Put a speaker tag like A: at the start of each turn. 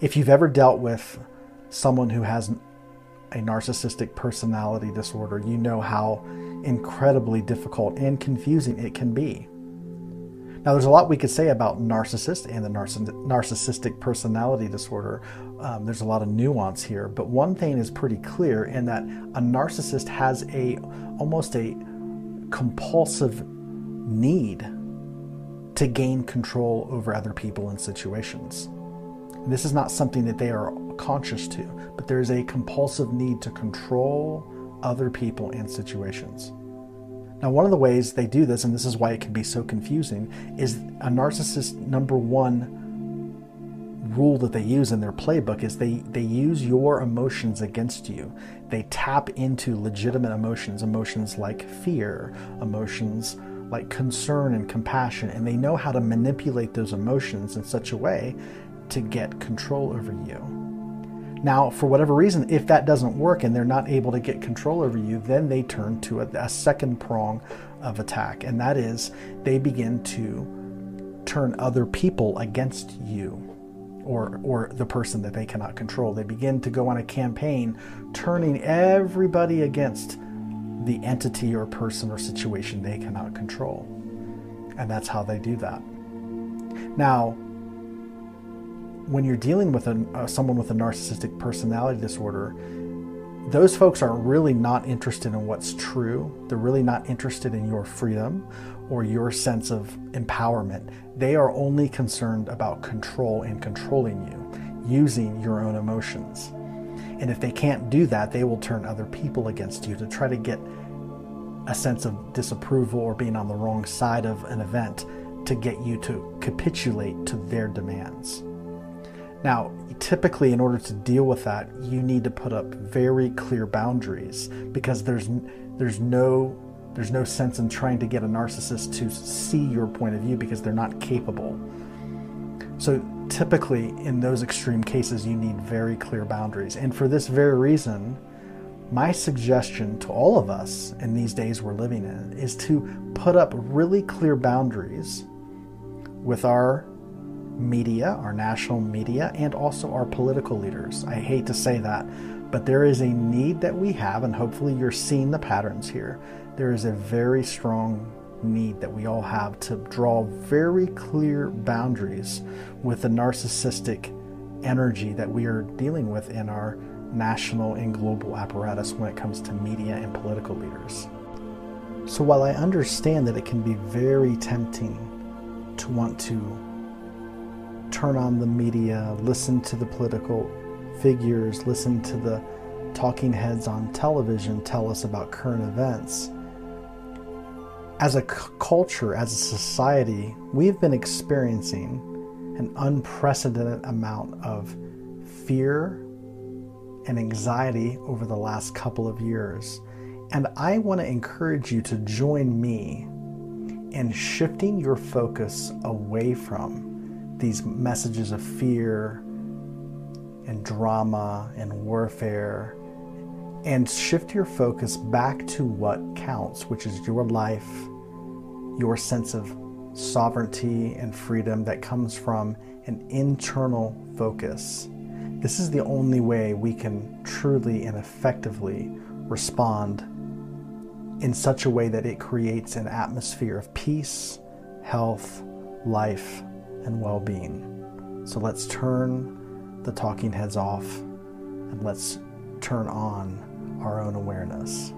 A: if you've ever dealt with someone who has a narcissistic personality disorder, you know how incredibly difficult and confusing it can be. Now, there's a lot we could say about narcissist and the narcissistic personality disorder. Um, there's a lot of nuance here, but one thing is pretty clear in that a narcissist has a almost a compulsive need to gain control over other people and situations. This is not something that they are conscious to, but there is a compulsive need to control other people and situations. Now, one of the ways they do this, and this is why it can be so confusing, is a narcissist number one rule that they use in their playbook is they, they use your emotions against you. They tap into legitimate emotions, emotions like fear, emotions like concern and compassion, and they know how to manipulate those emotions in such a way to get control over you. Now, for whatever reason, if that doesn't work and they're not able to get control over you, then they turn to a, a second prong of attack, and that is they begin to turn other people against you or or the person that they cannot control. They begin to go on a campaign turning everybody against the entity or person or situation they cannot control. And that's how they do that. Now, when you're dealing with a, uh, someone with a narcissistic personality disorder, those folks are really not interested in what's true. They're really not interested in your freedom or your sense of empowerment. They are only concerned about control and controlling you, using your own emotions. And if they can't do that, they will turn other people against you to try to get a sense of disapproval or being on the wrong side of an event to get you to capitulate to their demands. Now, typically, in order to deal with that, you need to put up very clear boundaries because there's there's no there's no sense in trying to get a narcissist to see your point of view because they're not capable. So typically, in those extreme cases, you need very clear boundaries. And for this very reason, my suggestion to all of us in these days we're living in is to put up really clear boundaries with our media, our national media, and also our political leaders. I hate to say that, but there is a need that we have, and hopefully you're seeing the patterns here. There is a very strong need that we all have to draw very clear boundaries with the narcissistic energy that we are dealing with in our national and global apparatus when it comes to media and political leaders. So while I understand that it can be very tempting to want to turn on the media, listen to the political figures, listen to the talking heads on television tell us about current events, as a c- culture, as a society, we've been experiencing an unprecedented amount of fear and anxiety over the last couple of years. And I want to encourage you to join me in shifting your focus away from these messages of fear and drama and warfare and shift your focus back to what counts, which is your life, your sense of sovereignty and freedom that comes from an internal focus. This is the only way we can truly and effectively respond in such a way that it creates an atmosphere of peace, health, life, and well being. So let's turn the talking heads off and let's turn on our own awareness.